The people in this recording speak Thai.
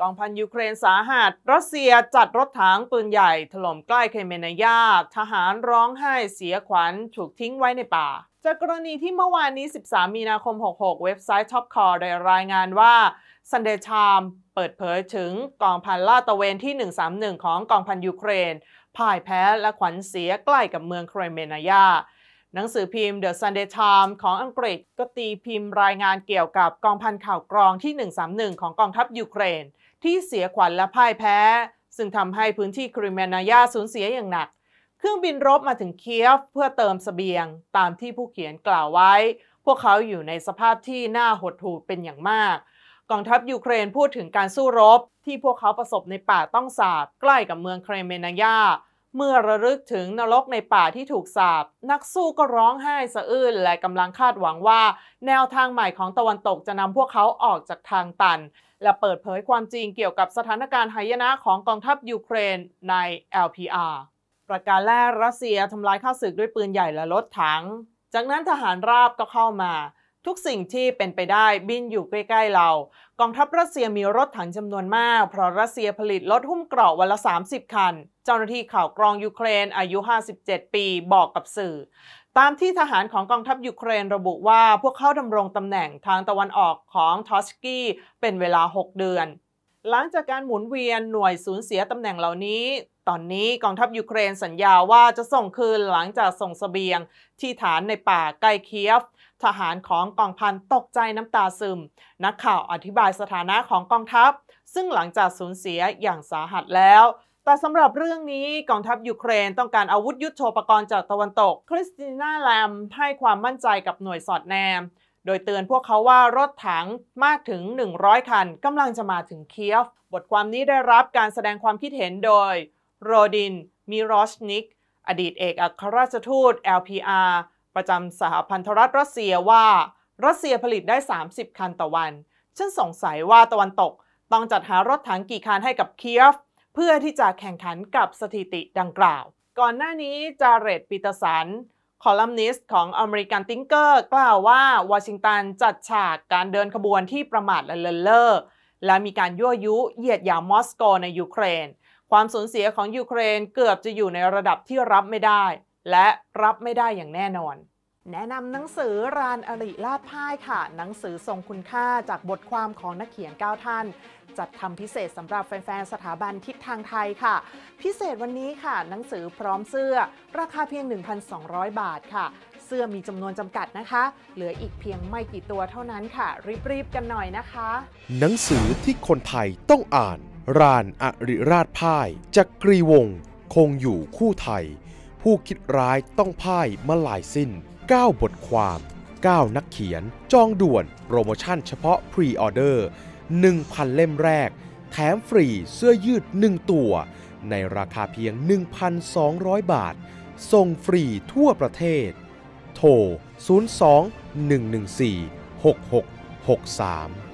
กองพันยูเครนสาหัส รัสเซียจัดรถถังปืนใหญ่ถล่มใกล้เครเมนนายา ทหารร้องไห้เสียขวัญถูกทิ้งไว้ในป่า จากกรณีที่เมื่อวานนี้ 13 มีนาคม 66 เว็บไซต์ Top War ได้รายงานว่า Sunday Time เปิดเผยถึงกองพันลาดตระเวนที่ 131 ของกองพันยูเครน พ่ายแพ้และขวัญเสียใกล้กับเมืองเครเมนนายาหนังสือพิมพ์ The Sunday Times ของอังกฤษก็ตีพิมพ์รายงานเกี่ยวกับกองพันข่าวกรองที่ 131 ของกองทัพยูเครน ที่เสียขวัญและพ่ายแพ้ ซึ่งทำให้พื้นที่คริเมนายาสูญเสียอย่างหนัก เครื่องบินรบมาถึงเคียฟเพื่อเติมสเสบียง ตามที่ผู้เขียนกล่าวไว้ พวกเขาอยู่ในสภาพที่น่าหดหู่เป็นอย่างมาก กองทัพยูเครนพูดถึงการสู้รบ ที่พวกเขาประสบในป่าต้องสาบใกล้กับเมืองเครเมนายา เมื่อระลึกถึงนรกในป่าที่ถูกสาบ นักสู้ก็ร้องไห้สะอื้นและกำลังคาดหวังว่า แนวทางใหม่ของตะวันตกจะนำพวกเขาออกจากทางตัน และเปิดเผยความจริงเกี่ยวกับสถานการณ์หายนะของกองทัพยูเครนใน LPR ประการแรกรัสเซียทำลายข้าศึกด้วยปืนใหญ่และรถถัง จากนั้นทหารราบก็เข้ามา ทุกสิ่งที่เป็นไปได้บินอยู่ใกล้ ๆ เรา กองทัพรัสเซียมีรถถังจำนวนมาก เพราะรัสเซียผลิตรถหุ้มเกราะวันละ 30 คัน เจ้าหน้าที่ข่าวกรองยูเครนอายุ 57 ปีบอกกับสื่อ ตามที่ทหารของกองทัพยูเครนระบุว่าพวกเขาดำรงตำแหน่งทางตะวันออกของทอสกี้เป็นเวลา 6 เดือน หลังจากการหมุนเวียนหน่วยสูญเสียตำแหน่งเหล่านี้ ตอนนี้กองทัพยูเครนสัญญาว่าจะส่งคืนหลังจากส่งสเสบียง ที่ฐานในป่าใกล้เคียฟ ทหารของกองพันตกใจน้ำตาซึม นักข่าวอธิบายสถานะของกองทัพ ซึ่งหลังจากสูญเสียอย่างสาหัสแล้ว แต่สำหรับเรื่องนี้กองทัพยูเครนต้องการอาวุธยุโทโธปกรณ์จากตะวันตก คริสติน่าแลมให้ความมั่นใจกับหน่วยสอดแนม โดยเตือนพวกเขาว่ารถถังมากถึง 100 คันกำลังจะมาถึงเคียฟ บทความนี้ได้รับการแสดงความคิดเห็นโดยโรดิน มิรอชนิก อดีตเอกอัครราชทูต LPR ประจำสหพันธรัฐรัสเซียว่า รัสเซียผลิตได้ 30 คันต่อวัน ฉันสงสัยว่าตะวันตกต้องจัดหารถถังกี่คันให้กับเคียฟ เพื่อที่จะแข่งขันกับสถิติดังกล่าว ก่อนหน้านี้จาเรตปีเตอร์สัน คอลัมนิสต์ของ American Thinker กล่าวว่าวอชิงตันจัดฉากการเดินขบวนที่ประมาทและเลินเล่อและมีการยั่วยุเหยียดหยามมอสโกในยูเครน ความสูญเสียของยูเครนเกือบจะอยู่ในระดับที่รับไม่ได้ และรับไม่ได้อย่างแน่นอน แนะนำหนังสือรานอริลาดพ่ายค่ะ หนังสือทรงคุณค่าจากบทความของนักเขียน 9 ท่าน จัดทำพิเศษสำหรับแฟน ๆ สถาบันทิศทางไทยค่ะ พิเศษวันนี้ค่ะ หนังสือพร้อมเสื้อ ราคาเพียง 1,200 บาทค่ะ เสื้อมีจำนวนจำกัดนะคะ เหลืออีกเพียงไม่กี่ตัวเท่านั้นค่ะ รีบ ๆ กันหน่อยนะคะ หนังสือที่คนไทยต้องอ่าน รานอริราชพ่ายจักรีวงศ์คงอยู่คู่ไทย ผู้คิดร้ายต้องพ่ายมาลายสิ้น 9 บทความ 9 นักเขียน จองด่วน โปรโมชั่นเฉพาะพรีออเดอร์ 1,000 เล่มแรก แถมฟรีเสื้อยืด 1 ตัว ในราคาเพียง 1,200 บาท ส่งฟรีทั่วประเทศ โทร 02 114 6663